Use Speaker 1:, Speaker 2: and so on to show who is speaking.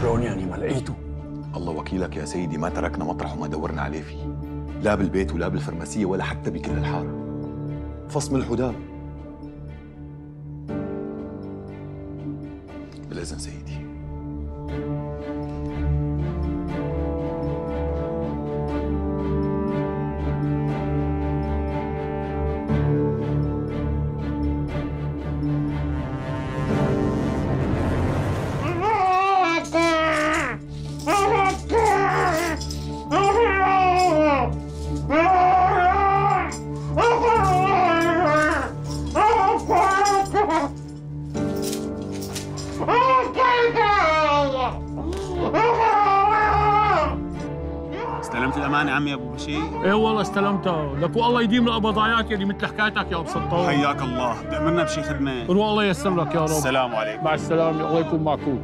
Speaker 1: شلون يعني ما لقيته؟
Speaker 2: الله وكيلك يا سيدي ما تركنا مطرح وما دورنا عليه فيه. لا بالبيت ولا بالفرماسية ولا حتى بكل الحارة. فص ملح وداب بالإذن سيدي.
Speaker 3: الامانه عمي أبو بشير.
Speaker 1: إيه والله استلمتها لك والله يديم القبضايات يلي مثل حكايتك يا أبو سطار
Speaker 3: حياك الله. تأمرنا بشي خدمة.
Speaker 1: روح الله ييسر لك يا رب.
Speaker 3: السلام عليكم.
Speaker 1: مع السلامة. الله يكون معكم